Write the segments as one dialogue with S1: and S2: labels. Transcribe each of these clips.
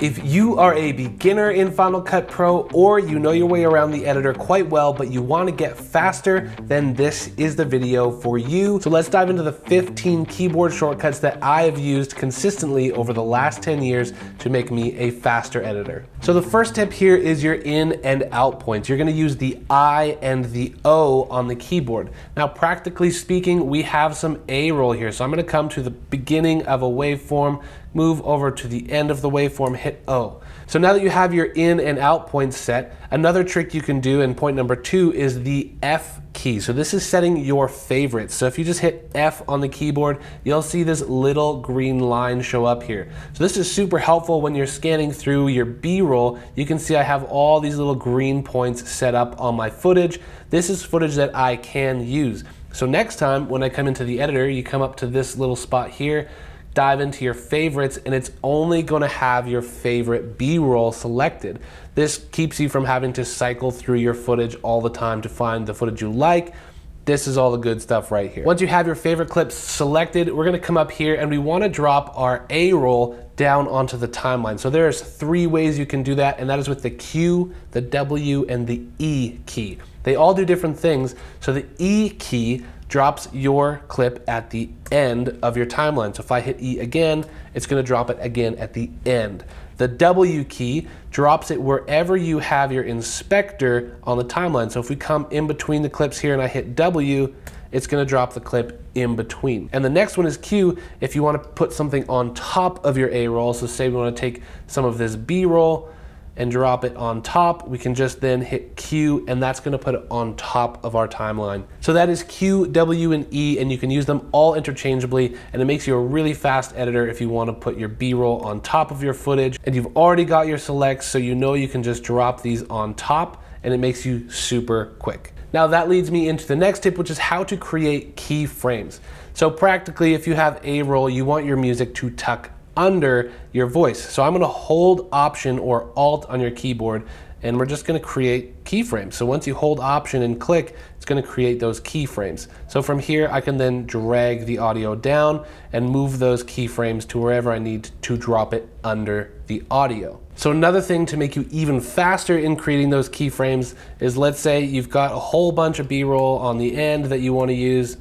S1: If you are a beginner in Final Cut Pro or you know your way around the editor quite well, but you want to get faster, then this is the video for you. So let's dive into the 15 keyboard shortcuts that I have used consistently over the last 10 years to make me a faster editor. So the first tip here is your in and out points. You're going to use the I and the O on the keyboard. Now, practically speaking, we have some A roll here. So I'm going to come to the beginning of a waveform, move over to the end of the waveform, hit O. So now that you have your in and out points set, another trick you can do, and point number two, is the F key. So this is setting your favorites. So if you just hit F on the keyboard, you'll see this little green line show up here. So this is super helpful when you're scanning through your B-roll. You can see I have all these little green points set up on my footage. This is footage that I can use. So next time when I come into the editor, you come up to this little spot here, dive into your favorites and it's only gonna have your favorite B-roll selected. This keeps you from having to cycle through your footage all the time to find the footage you like. This is all the good stuff right here. Once you have your favorite clips selected, we're gonna come up here and we wanna drop our A-roll down onto the timeline. So there's three ways you can do that, and that is with the Q, the W, and the E key. They all do different things. So the E key drops your clip at the end of your timeline. So if I hit E again, it's gonna drop it again at the end. The W key drops it wherever you have your inspector on the timeline. So if we come in between the clips here and I hit W, it's gonna drop the clip in between. And the next one is Q if you wanna put something on top of your A roll. So say we wanna take some of this B roll, and drop it on top, we can just then hit Q and that's gonna put it on top of our timeline. So that is Q, W, and E and you can use them all interchangeably and it makes you a really fast editor if you wanna put your B-roll on top of your footage and you've already got your selects so you know you can just drop these on top and it makes you super quick. Now that leads me into the next tip, which is how to create keyframes. So practically, if you have a roll, you want your music to tuck under your voice. So I'm gonna hold Option or Alt on your keyboard and we're just gonna create keyframes. So once you hold Option and click, it's gonna create those keyframes. So from here, I can then drag the audio down and move those keyframes to wherever I need to drop it under the audio. So another thing to make you even faster in creating those keyframes is let's say you've got a whole bunch of B-roll on the end that you wanna use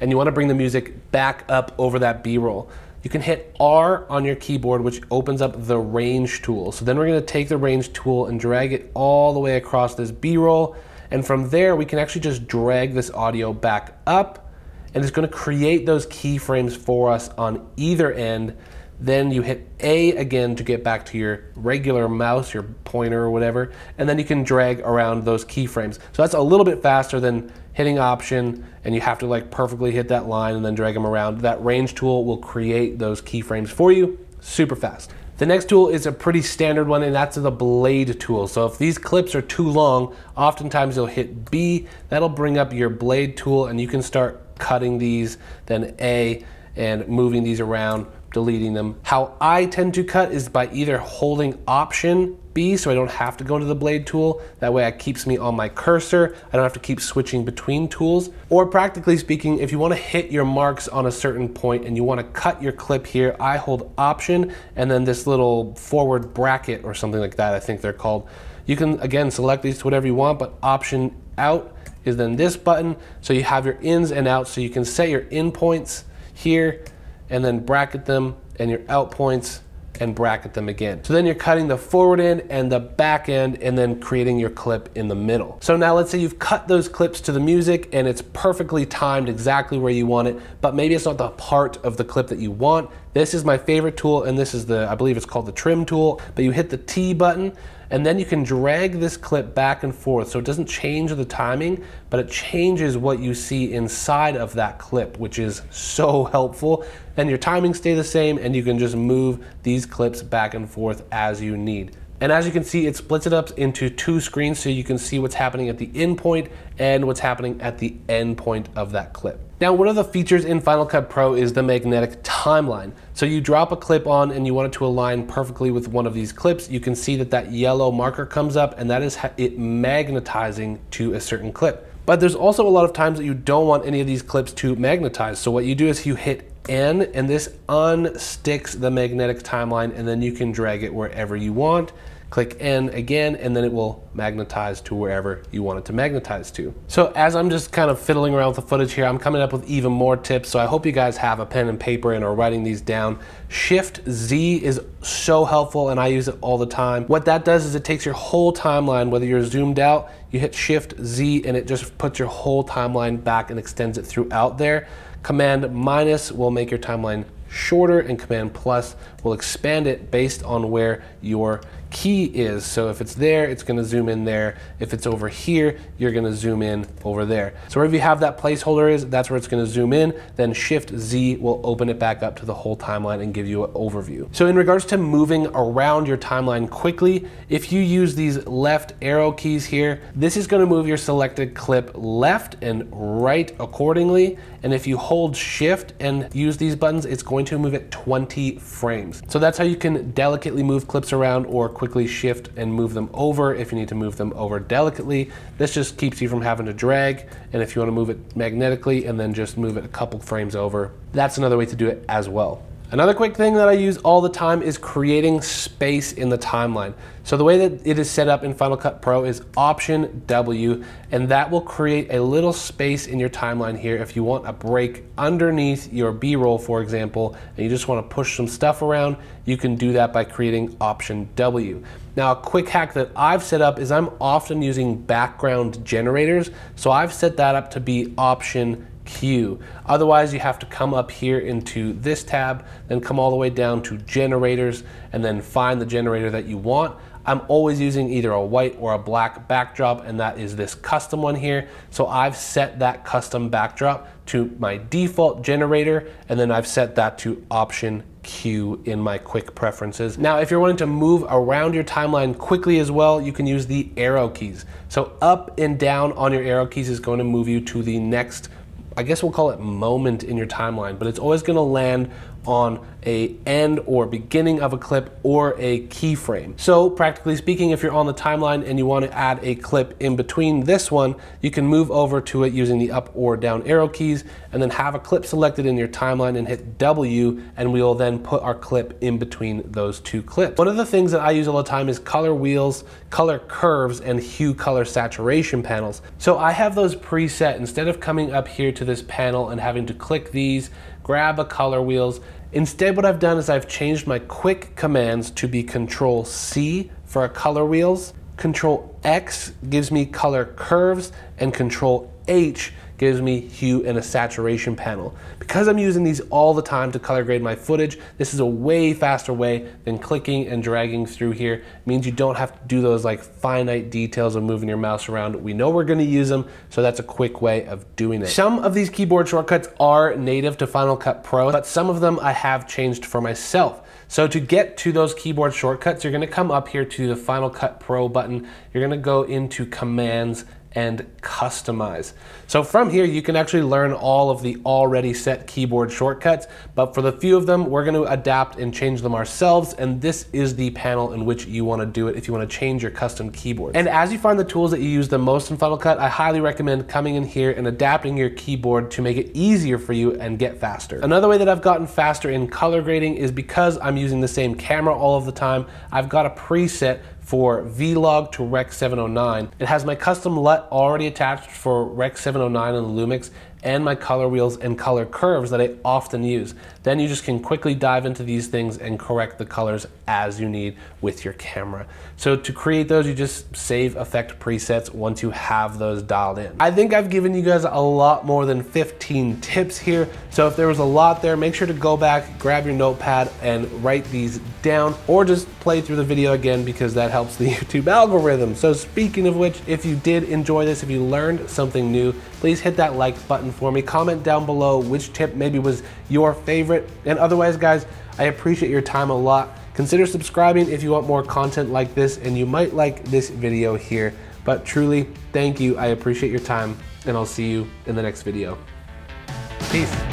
S1: and you wanna bring the music back up over that B-roll you can hit R on your keyboard, which opens up the range tool. So then we're gonna take the range tool and drag it all the way across this B-roll. And from there, we can actually just drag this audio back up and it's gonna create those keyframes for us on either end. Then you hit A again to get back to your regular mouse, your pointer or whatever, and then you can drag around those keyframes. So that's a little bit faster than hitting option and you have to like perfectly hit that line and then drag them around. That range tool will create those keyframes for you super fast. The next tool is a pretty standard one and that's the blade tool. So if these clips are too long, oftentimes you'll hit B, that'll bring up your blade tool and you can start cutting these, then A, and moving these around, deleting them. How I tend to cut is by either holding Option B so I don't have to go into the blade tool. That way it keeps me on my cursor. I don't have to keep switching between tools. Or practically speaking, if you wanna hit your marks on a certain point and you wanna cut your clip here, I hold Option and then this little forward bracket or something like that, I think they're called. You can, again, select these to whatever you want, but Option out is then this button. So you have your ins and outs, so you can set your in points here and then bracket them and your out points and bracket them again. So then you're cutting the forward end and the back end and then creating your clip in the middle. So now let's say you've cut those clips to the music and it's perfectly timed exactly where you want it, but maybe it's not the part of the clip that you want. This is my favorite tool and this is the, I believe it's called the trim tool, but you hit the T button and then you can drag this clip back and forth so it doesn't change the timing, but it changes what you see inside of that clip, which is so helpful. And your timing stay the same and you can just move these clips back and forth as you need. And as you can see, it splits it up into two screens so you can see what's happening at the in point and what's happening at the end point of that clip. Now, one of the features in Final Cut Pro is the magnetic timeline. So you drop a clip on and you want it to align perfectly with one of these clips. You can see that that yellow marker comes up and that is it magnetizing to a certain clip. But there's also a lot of times that you don't want any of these clips to magnetize. So what you do is you hit N and this unsticks the magnetic timeline and then you can drag it wherever you want click N again, and then it will magnetize to wherever you want it to magnetize to. So as I'm just kind of fiddling around with the footage here, I'm coming up with even more tips. So I hope you guys have a pen and paper and are writing these down. Shift Z is so helpful and I use it all the time. What that does is it takes your whole timeline, whether you're zoomed out, you hit Shift Z and it just puts your whole timeline back and extends it throughout there. Command minus will make your timeline shorter and Command plus will expand it based on where your key is. So if it's there, it's gonna zoom in there. If it's over here, you're gonna zoom in over there. So wherever you have that placeholder is, that's where it's gonna zoom in. Then Shift Z will open it back up to the whole timeline and give you an overview. So in regards to moving around your timeline quickly, if you use these left arrow keys here, this is gonna move your selected clip left and right accordingly. And if you hold Shift and use these buttons, it's going to move it 20 frames. So that's how you can delicately move clips around or quickly shift and move them over if you need to move them over delicately. This just keeps you from having to drag. And if you want to move it magnetically and then just move it a couple frames over, that's another way to do it as well. Another quick thing that I use all the time is creating space in the timeline. So the way that it is set up in Final Cut Pro is Option W, and that will create a little space in your timeline here if you want a break underneath your B-roll, for example, and you just want to push some stuff around, you can do that by creating Option W. Now, a quick hack that I've set up is I'm often using background generators, so I've set that up to be Option Q. Otherwise, you have to come up here into this tab, then come all the way down to generators, and then find the generator that you want. I'm always using either a white or a black backdrop, and that is this custom one here. So I've set that custom backdrop to my default generator, and then I've set that to option Q in my quick preferences. Now, if you're wanting to move around your timeline quickly as well, you can use the arrow keys. So up and down on your arrow keys is going to move you to the next I guess we'll call it moment in your timeline, but it's always going to land on a end or beginning of a clip or a keyframe. So practically speaking, if you're on the timeline and you want to add a clip in between this one, you can move over to it using the up or down arrow keys and then have a clip selected in your timeline and hit W and we will then put our clip in between those two clips. One of the things that I use all the time is color wheels, color curves, and hue color saturation panels. So I have those preset instead of coming up here to this panel and having to click these, grab a color wheels, Instead, what I've done is I've changed my quick commands to be Control C for color wheels, Control X gives me color curves, and Control H gives me hue and a saturation panel. Because I'm using these all the time to color grade my footage, this is a way faster way than clicking and dragging through here. It means you don't have to do those like finite details of moving your mouse around. We know we're gonna use them, so that's a quick way of doing it. Some of these keyboard shortcuts are native to Final Cut Pro, but some of them I have changed for myself. So to get to those keyboard shortcuts, you're gonna come up here to the Final Cut Pro button. You're gonna go into Commands and customize. So from here, you can actually learn all of the already set keyboard shortcuts, but for the few of them, we're gonna adapt and change them ourselves, and this is the panel in which you wanna do it if you wanna change your custom keyboard. And as you find the tools that you use the most in Final Cut, I highly recommend coming in here and adapting your keyboard to make it easier for you and get faster. Another way that I've gotten faster in color grading is because I'm using the same camera all of the time, I've got a preset for Vlog to Rec 709. It has my custom LUT already attached for Rec 709 and the Lumix and my color wheels and color curves that I often use. Then you just can quickly dive into these things and correct the colors as you need with your camera. So to create those, you just save effect presets once you have those dialed in. I think I've given you guys a lot more than 15 tips here. So if there was a lot there, make sure to go back, grab your notepad and write these down or just play through the video again because that helps the YouTube algorithm. So speaking of which, if you did enjoy this, if you learned something new, please hit that like button for me. Comment down below which tip maybe was your favorite. And otherwise, guys, I appreciate your time a lot. Consider subscribing if you want more content like this and you might like this video here. But truly, thank you. I appreciate your time and I'll see you in the next video. Peace.